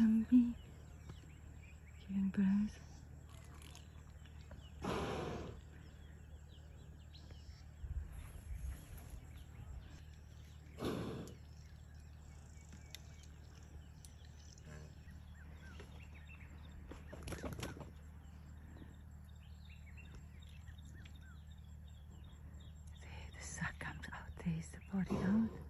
tummy, giving birth. There, the sack comes out. There's the body out.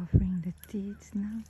Offering the deeds now.